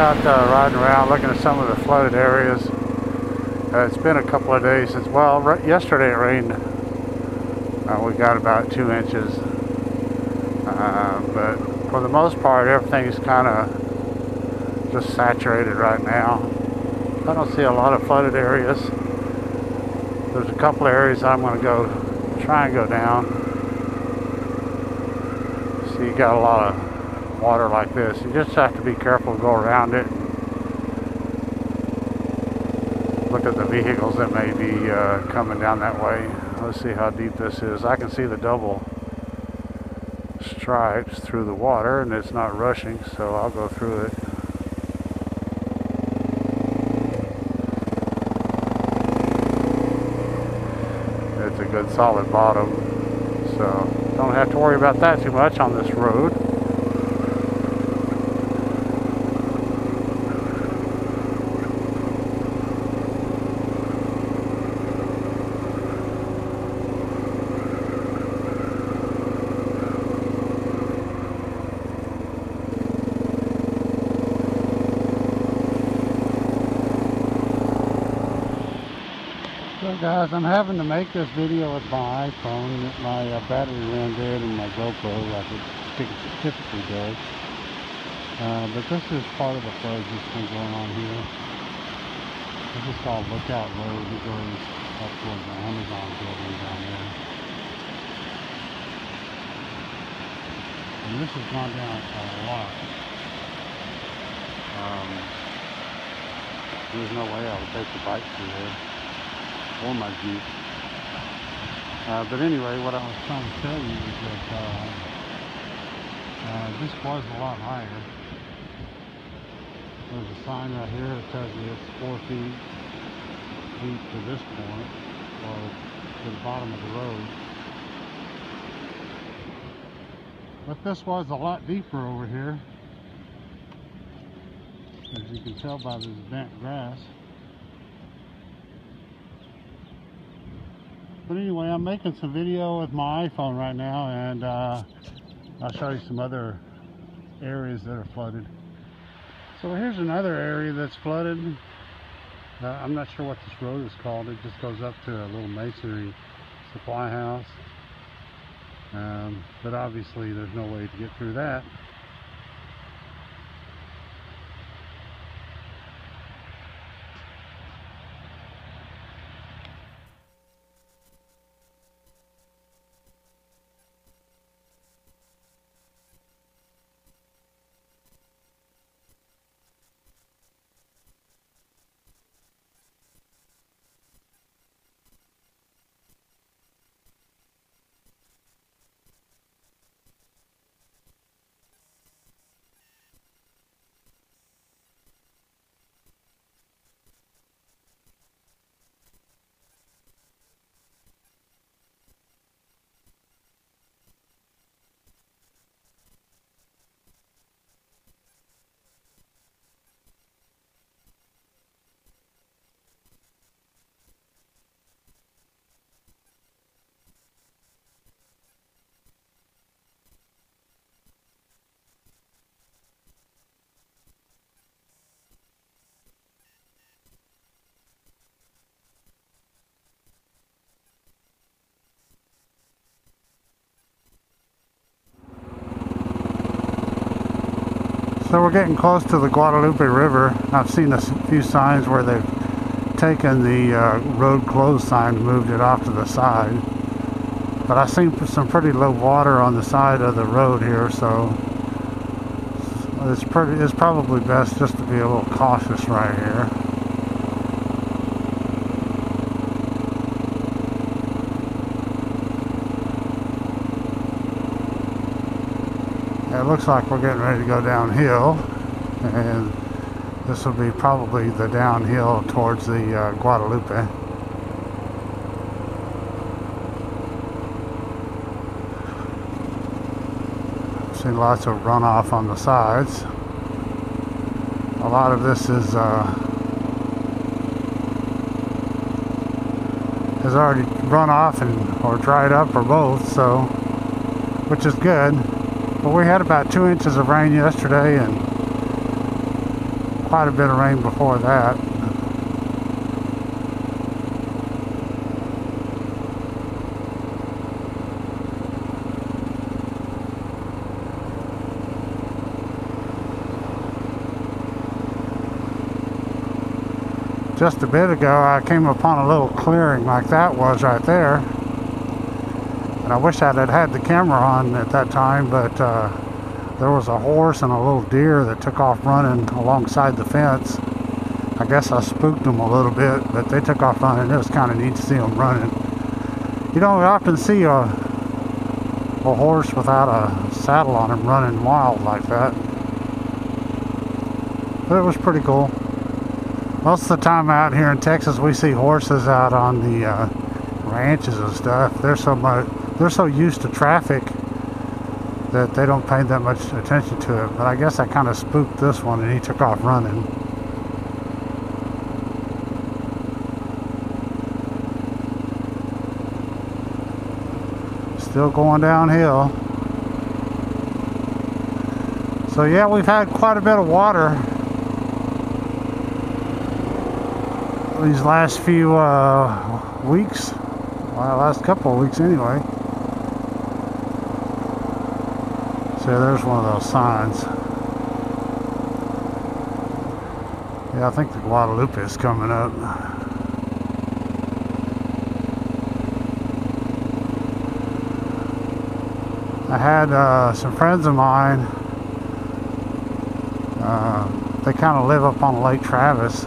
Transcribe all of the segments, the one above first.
out uh, riding around looking at some of the flooded areas. Uh, it's been a couple of days since, well, yesterday it rained. Uh, we got about two inches. Uh, but for the most part, everything's kind of just saturated right now. I don't see a lot of flooded areas. There's a couple of areas I'm going to go try and go down. So you got a lot of water like this. You just have to be careful to go around it. Look at the vehicles that may be uh, coming down that way. Let's see how deep this is. I can see the double stripes through the water and it's not rushing so I'll go through it. It's a good solid bottom so don't have to worry about that too much on this road. Guys, I'm having to make this video with my iPhone. My uh, battery ran dead in my GoPro like it typically does. Uh, but this is part of the flood that's been going on here. This is called Lookout Road. It goes up towards the Amazon building down there. And this has gone down a lot. Um, there's no way I would take the bike through there or my Jeep. Uh, but anyway, what I was trying to tell you is that uh, uh, this was a lot higher. There's a sign right here that tells you it's four feet deep to this point, or to the bottom of the road. But this was a lot deeper over here, as you can tell by this bent grass. But anyway, I'm making some video with my iPhone right now and uh, I'll show you some other areas that are flooded. So here's another area that's flooded. Uh, I'm not sure what this road is called. It just goes up to a little masonry supply house. Um, but obviously there's no way to get through that. So we're getting close to the Guadalupe River. I've seen a few signs where they've taken the uh, road closed sign and moved it off to the side. But I've seen some pretty low water on the side of the road here, so it's pretty. It's probably best just to be a little cautious right here. It looks like we're getting ready to go downhill, and this will be probably the downhill towards the uh, Guadalupe. See lots of runoff on the sides. A lot of this is uh, has already run off and or dried up or both, so which is good. But we had about two inches of rain yesterday, and quite a bit of rain before that. just a bit ago I came upon a little clearing like that was right there and I wish I had had the camera on at that time but uh, there was a horse and a little deer that took off running alongside the fence. I guess I spooked them a little bit but they took off running. It was kind of neat to see them running. You don't often see a, a horse without a saddle on him running wild like that. But it was pretty cool. Most of the time out here in Texas we see horses out on the uh, ranches and stuff. They're so much they're so used to traffic that they don't pay that much attention to it but I guess I kind of spooked this one and he took off running. Still going downhill. So yeah we've had quite a bit of water these last few uh, weeks, well, last couple of weeks anyway. So there's one of those signs. Yeah, I think the Guadalupe is coming up. I had uh, some friends of mine, uh, they kind of live up on Lake Travis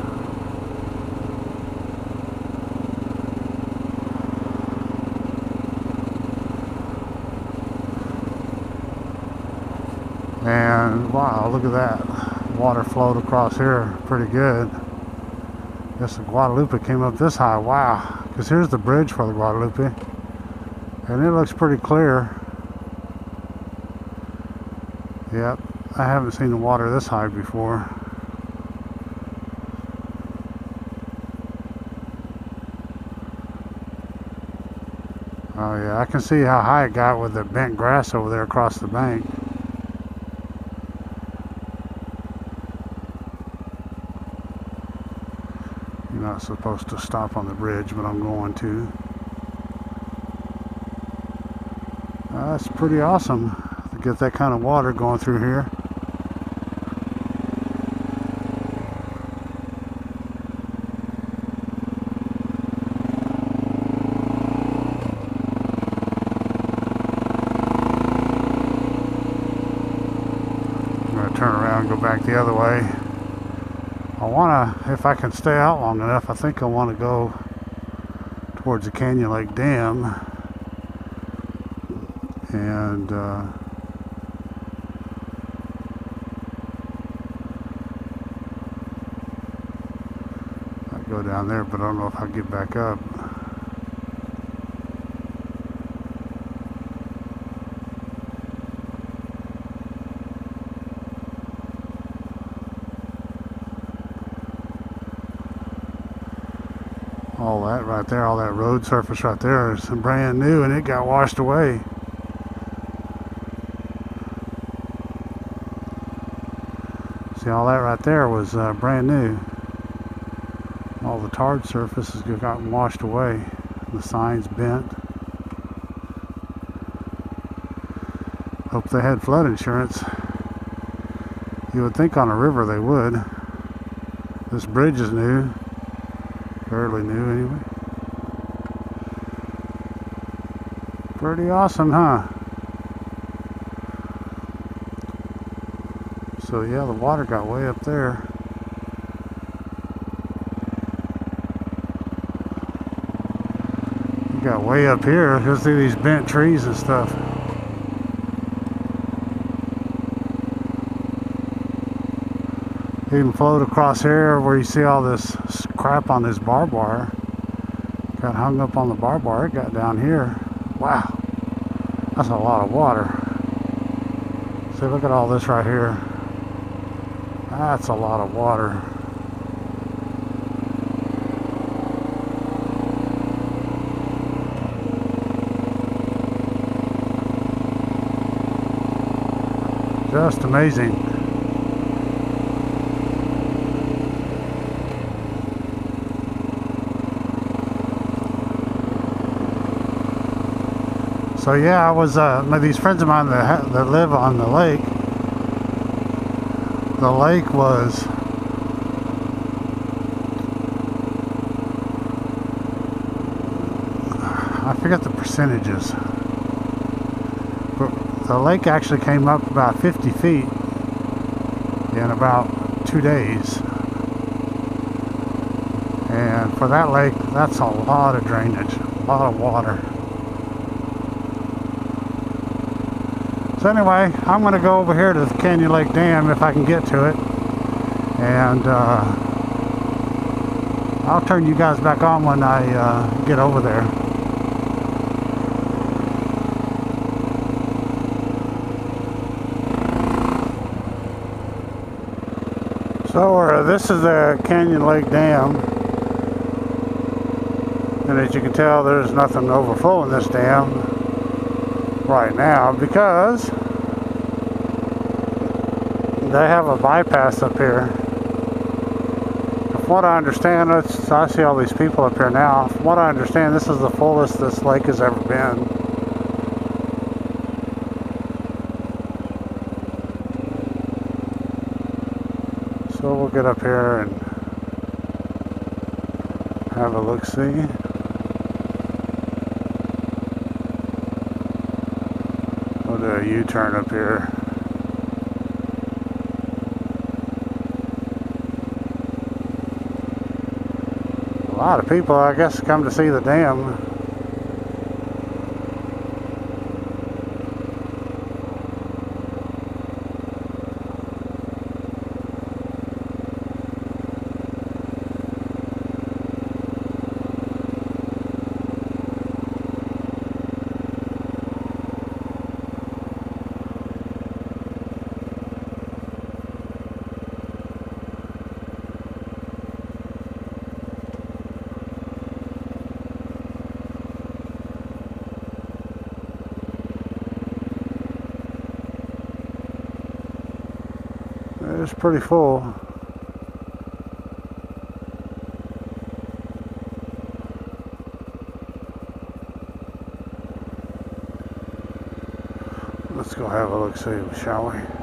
And wow, look at that. Water flowed across here pretty good. Guess the Guadalupe came up this high. Wow. Because here's the bridge for the Guadalupe. And it looks pretty clear. Yep. I haven't seen the water this high before. Oh yeah, I can see how high it got with the bent grass over there across the bank. Not supposed to stop on the bridge, but I'm going to. That's pretty awesome to get that kind of water going through here. I'm going to turn around and go back the other way. I want to, if I can stay out long enough, I think I want to go towards the Canyon Lake Dam and uh, go down there, but I don't know if I'll get back up. all that right there, all that road surface right there is brand new and it got washed away. See all that right there was uh, brand new. All the tarred surface has gotten washed away. The signs bent. Hope they had flood insurance. You would think on a river they would. This bridge is new fairly new anyway. Pretty awesome, huh? So yeah, the water got way up there. You got way up here. You'll see these bent trees and stuff. Even float across here where you see all this crap on this barbed wire. Got hung up on the barbed wire. It got down here. Wow. That's a lot of water. See, look at all this right here. That's a lot of water. Just amazing. So yeah, I was uh, these friends of mine that ha- that live on the lake. The lake was I forget the percentages, but the lake actually came up about 50 feet in about two days. And for that lake, that's a lot of drainage, a lot of water. So anyway, I'm going to go over here to the Canyon Lake Dam if I can get to it. And uh, I'll turn you guys back on when I uh, get over there. So uh, this is the Canyon Lake Dam. And as you can tell, there's nothing overflowing this dam right now because they have a bypass up here. From what I understand, I see all these people up here now. From what I understand, this is the fullest this lake has ever been. So we'll get up here and have a look-see. Do a U-turn up here. A lot of people, I guess, come to see the dam. It's pretty full. Let's go have a look see, shall we?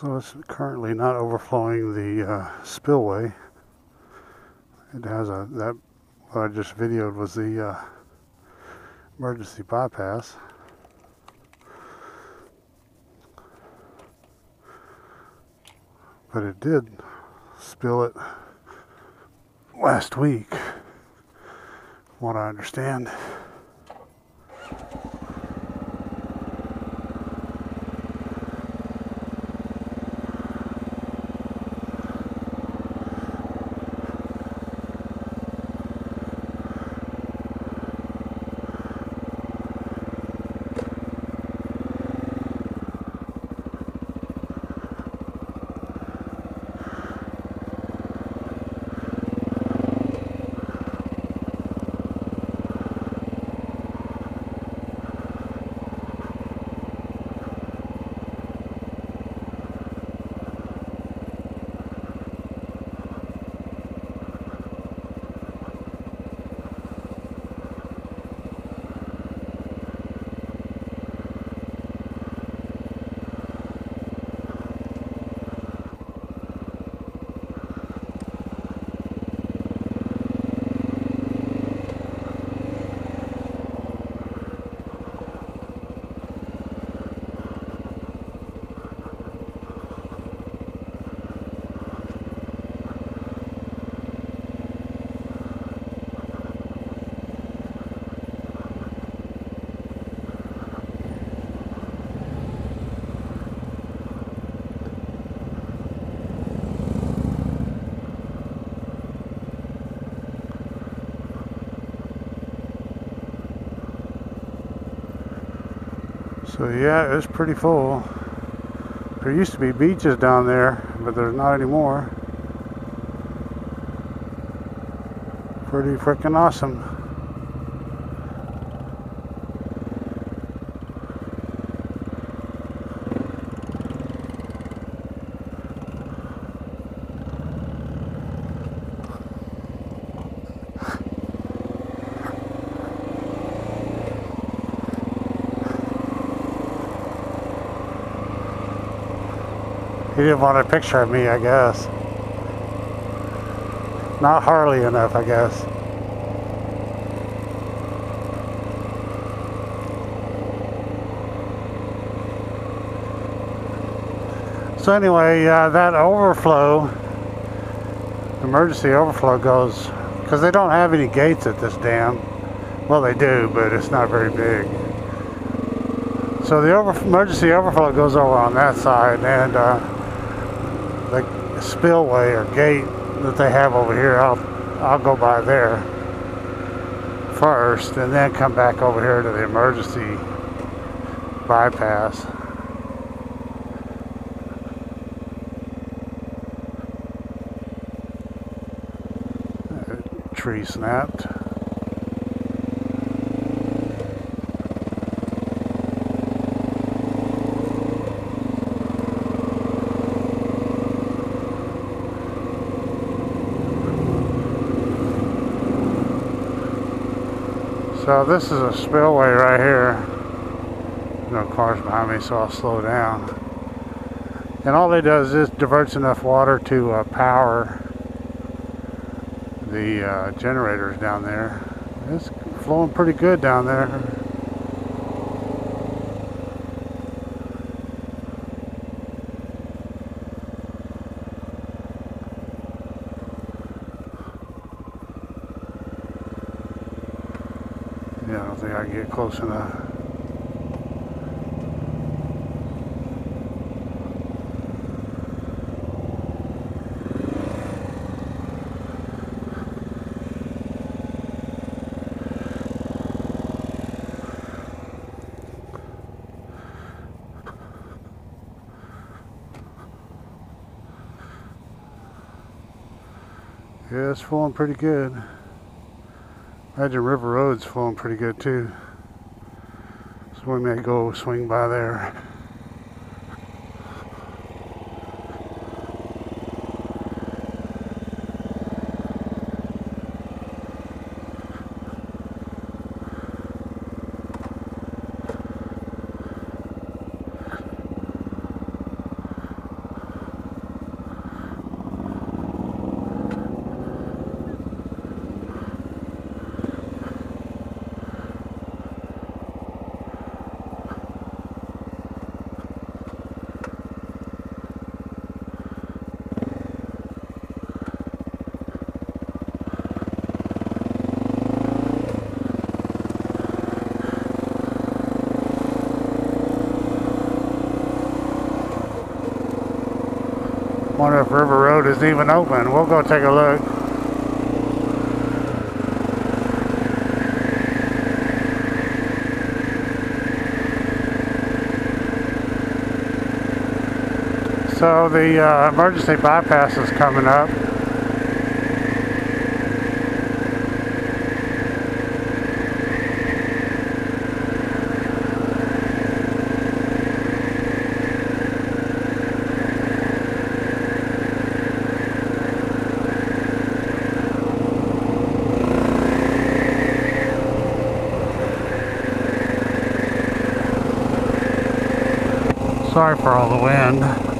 So it's currently not overflowing the uh, spillway. It has a, that, what I just videoed was the uh, emergency bypass. But it did spill it last week, what I understand. So yeah, it's pretty full. There used to be beaches down there, but there's not anymore. Pretty freaking awesome. He didn't want a picture of me, I guess. Not Harley enough, I guess. So anyway, uh, that overflow, emergency overflow goes, because they don't have any gates at this dam. Well, they do, but it's not very big. So the over, emergency overflow goes over on that side, and uh, spillway or gate that they have over here, I'll, I'll go by there first and then come back over here to the emergency bypass. Tree snapped. This is a spillway right here. No cars behind me, so I'll slow down. And all it does is diverts enough water to uh, power the uh, generators down there. It's flowing pretty good down there. Yeah, I don't Yeah, it's flowing pretty good. Imagine River Road's flowing pretty good too. So we may go swing by there. If River Road is even open. We'll go take a look. So the uh, emergency bypass is coming up. Sorry for all the wind.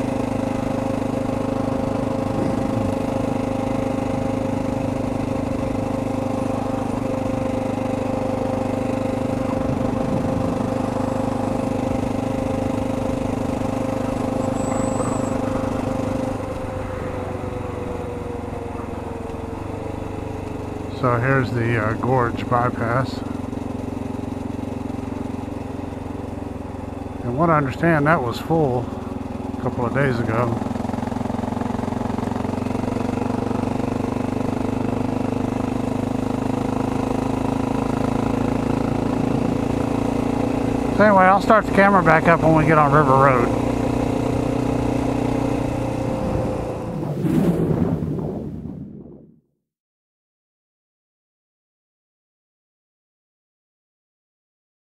So here's the uh, gorge bypass. And what I understand, that was full a couple of days ago. So anyway, I'll start the camera back up when we get on River Road.